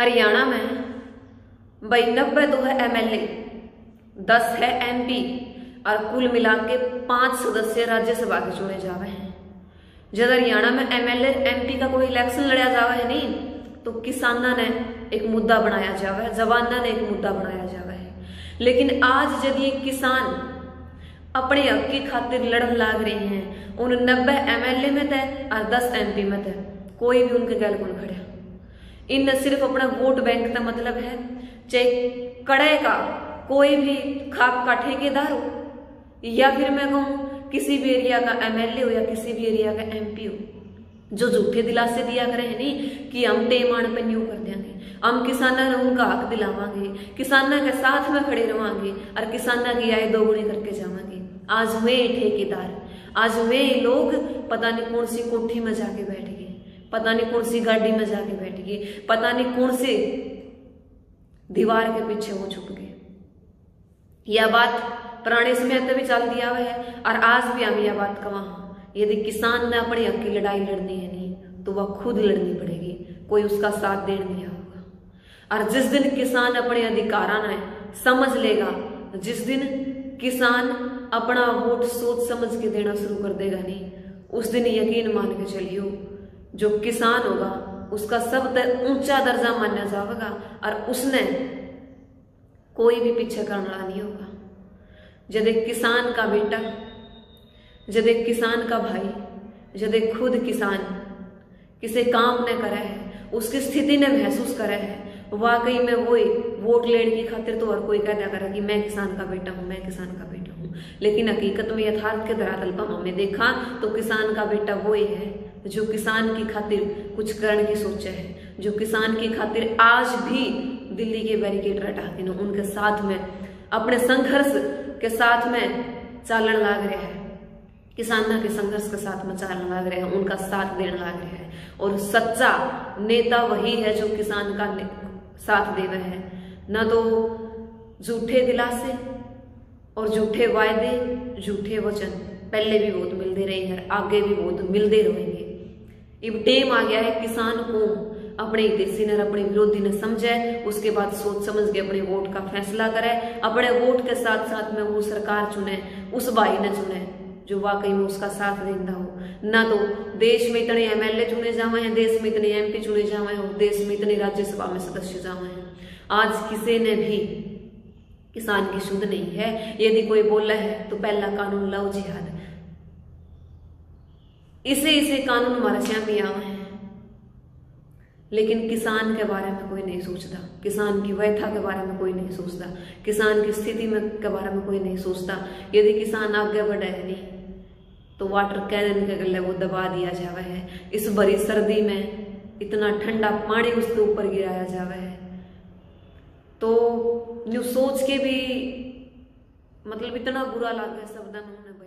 हरियाणा में नब्बे तो है एमएलए, दस है एमपी और कुल मिला के पाँच सदस्य राज्यसभा के चुने जावे हैं। जब हरियाणा में एमएलए, एमपी का कोई इलेक्शन लड़ा जावा है नहीं तो किसाना ने एक मुद्दा बनाया जावा है, जवाना ने एक मुद्दा बनाया जावा है। लेकिन आज यदि ये किसान अपने हक की खातिर लड़न लाग रहे हैं, उन नब्बे एमएलए में थे और दस एमपी में थे, कोई भी उनके गैल कौन खड़ा इन सिर्फ़ अपना वोट बैंक का मतलब है। चाहे कड़े का कोई भी खाक का ठेकेदार हो, या फिर मैं कहूँ किसी भी एरिया का एमएलए हो या किसी भी एरिया का एमपी हो, जो झूठे दिलासे दिया करे है नहीं कि हम टेमान पे न्यू कर देंगे, हम किसाना ने उनका हक दिलावांगे, किसाना के साथ में खड़े रवांगे और किसाना की आय दोगुनी करके जावांगे। आज वे ठेकेदार, आज वे लोग पता नहीं कौन सी कोठी में जाके बैठ गए, पता नहीं कौन सी गाड़ी में जाके बैठ गए। पता नहीं कौन से दीवार के पीछे वो छुप गए। यह बात पुराने समय में भी चल दिया हुआ है और आज भी हम यह बात कहा। यदि किसान ने अपने हक की लड़ाई लड़नी है नहीं तो वह खुद लड़नी पड़ेगी। कोई उसका साथ दे दिया होगा। और जिस दिन किसान अपने अधिकार ने समझ लेगा। जिस दिन किसान अपना वोट सोच समझ के देना शुरू कर देगा नहीं, उस दिन यकीन मान के चलियो, जो किसान होगा उसका सब ऊँचा दर्जा माना जाएगा और उसने कोई भी पीछे करना नहीं होगा। जब एक किसान का बेटा जब एक किसान का भाई जब एक खुद किसान किसी काम ने करा है, उसकी स्थिति ने महसूस करा है, वाकई में वो वोट लेने की खातिर तो और कोई कहना करा कि मैं किसान का बेटा हूँ, मैं किसान का बेटा हूँ। लेकिन हकीकत में यथार्थ के धरातल पर हमने देखा तो किसान का बेटा वो ही है जो किसान की खातिर कुछ करने की सोचा है, जो किसान की खातिर आज भी दिल्ली के बैरिकेड हटा के उनके साथ में, अपने संघर्ष के साथ में चालन लाग रहे हैं। किसाना के संघर्ष के साथ में चालन लाग रहे हैं, उनका साथ देने लाग रहे हैं। और सच्चा नेता वही है जो किसान का साथ दे रहे हैं। न तो झूठे दिलासे और झूठे वायदे, झूठे वचन, पहले भी बहुत मिलते रहे हैं, आगे भी बहुत मिलते रहेंगे। अब टेम आ गया है, किसान को अपने हितेशी ने अपने विरोधी ने समझे, उसके बाद सोच समझ के अपने वोट का फैसला करे। अपने वोट के साथ साथ में वो सरकार चुने, उस भाई ने चुने, जो वाकई में उसका साथ देता हो। ना तो देश में इतने एमएलए चुने जावे हैं, देश में इतने एमपी चुने जावे हैं देश में इतने राज्यसभा में सदस्य जावे हैं। आज किसी ने भी किसान की शुद्ध नहीं है। यदि कोई बोला है तो पहला कानून लाओ जिहाद। इसे इसे कानून हमारे भी आवे हैं। लेकिन किसान के बारे में कोई नहीं सोचता। किसान की व्यथा के बारे में कोई नहीं सोचता। किसान की स्थिति में, के बारे में कोई नहीं सोचता। यदि किसान आगे बढ़े नहीं तो वाटर कैनन के गले वो दबा दिया जावा है। इस बड़ी सर्दी में इतना ठंडा पानी उसके ऊपर गिराया जावा है। तो न्यू सोच के भी मतलब इतना बुरा लगा शब्द उन्होंने